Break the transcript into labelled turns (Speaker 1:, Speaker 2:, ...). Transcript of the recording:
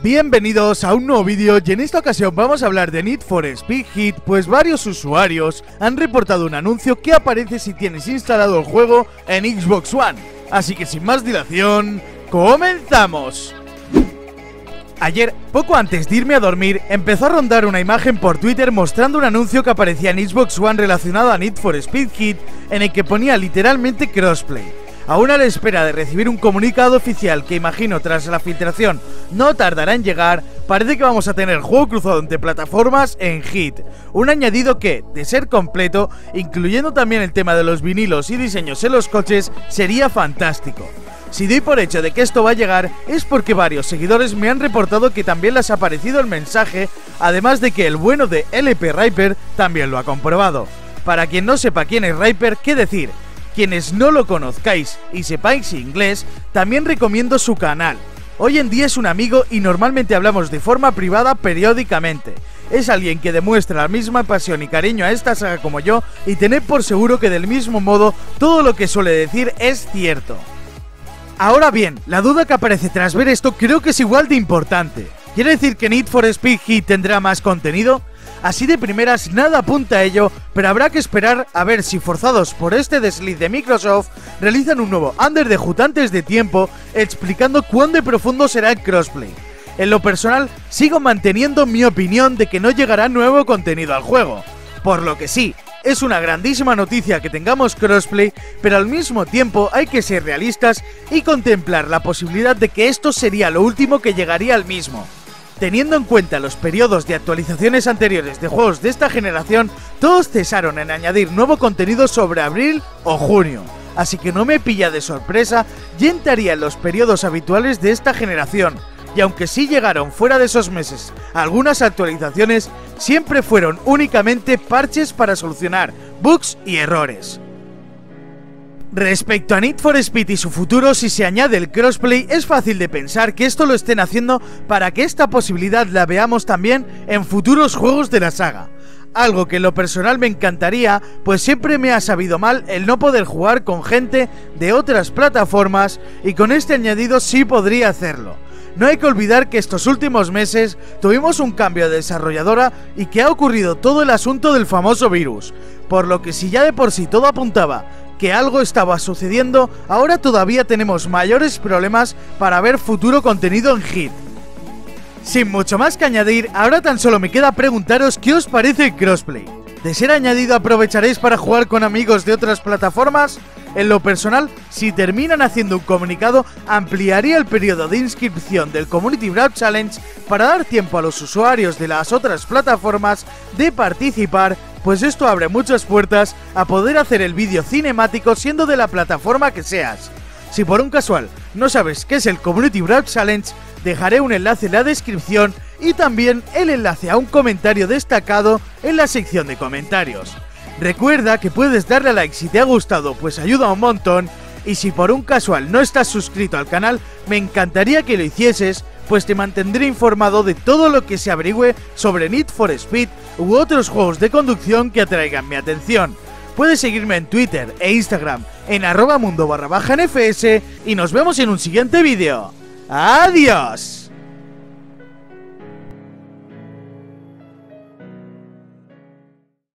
Speaker 1: Bienvenidos a un nuevo vídeo y en esta ocasión vamos a hablar de Need for Speed Hit pues varios usuarios han reportado un anuncio que aparece si tienes instalado el juego en Xbox One. Así que sin más dilación, ¡comenzamos! Ayer, poco antes de irme a dormir, empezó a rondar una imagen por Twitter mostrando un anuncio que aparecía en Xbox One relacionado a Need for Speed Hit en el que ponía literalmente crossplay. Aún a la espera de recibir un comunicado oficial que imagino tras la filtración no tardará en llegar, parece que vamos a tener juego cruzado entre plataformas en Hit. Un añadido que, de ser completo, incluyendo también el tema de los vinilos y diseños en los coches, sería fantástico. Si doy por hecho de que esto va a llegar es porque varios seguidores me han reportado que también les ha parecido el mensaje, además de que el bueno de LP Riper también lo ha comprobado. Para quien no sepa quién es Riper, ¿qué decir? Quienes no lo conozcáis y sepáis inglés, también recomiendo su canal. Hoy en día es un amigo y normalmente hablamos de forma privada periódicamente. Es alguien que demuestra la misma pasión y cariño a esta saga como yo y tened por seguro que del mismo modo todo lo que suele decir es cierto. Ahora bien, la duda que aparece tras ver esto creo que es igual de importante. ¿Quiere decir que Need for Speed Heat tendrá más contenido? Así de primeras nada apunta a ello, pero habrá que esperar a ver si forzados por este desliz de Microsoft realizan un nuevo Under de Hood antes de tiempo explicando cuán de profundo será el crossplay. En lo personal, sigo manteniendo mi opinión de que no llegará nuevo contenido al juego. Por lo que sí, es una grandísima noticia que tengamos crossplay, pero al mismo tiempo hay que ser realistas y contemplar la posibilidad de que esto sería lo último que llegaría al mismo. Teniendo en cuenta los periodos de actualizaciones anteriores de juegos de esta generación, todos cesaron en añadir nuevo contenido sobre abril o junio. Así que no me pilla de sorpresa, ya entraría en los periodos habituales de esta generación. Y aunque sí llegaron fuera de esos meses algunas actualizaciones, siempre fueron únicamente parches para solucionar bugs y errores. Respecto a Need for Speed y su futuro, si se añade el crossplay, es fácil de pensar que esto lo estén haciendo para que esta posibilidad la veamos también en futuros juegos de la saga. Algo que en lo personal me encantaría, pues siempre me ha sabido mal el no poder jugar con gente de otras plataformas y con este añadido sí podría hacerlo. No hay que olvidar que estos últimos meses tuvimos un cambio de desarrolladora y que ha ocurrido todo el asunto del famoso virus, por lo que si ya de por sí todo apuntaba que algo estaba sucediendo, ahora todavía tenemos mayores problemas para ver futuro contenido en Hit. Sin mucho más que añadir, ahora tan solo me queda preguntaros qué os parece el crossplay. ¿De ser añadido aprovecharéis para jugar con amigos de otras plataformas? En lo personal, si terminan haciendo un comunicado, ampliaría el periodo de inscripción del Community Browse Challenge para dar tiempo a los usuarios de las otras plataformas de participar pues esto abre muchas puertas a poder hacer el vídeo cinemático siendo de la plataforma que seas. Si por un casual no sabes qué es el Community Browse Challenge, dejaré un enlace en la descripción y también el enlace a un comentario destacado en la sección de comentarios. Recuerda que puedes darle a like si te ha gustado, pues ayuda un montón, y si por un casual no estás suscrito al canal, me encantaría que lo hicieses, pues te mantendré informado de todo lo que se averigüe sobre Need for Speed u otros juegos de conducción que atraigan mi atención. Puedes seguirme en Twitter e Instagram en arroba mundo barra baja nfs y nos vemos en un siguiente vídeo. ¡Adiós!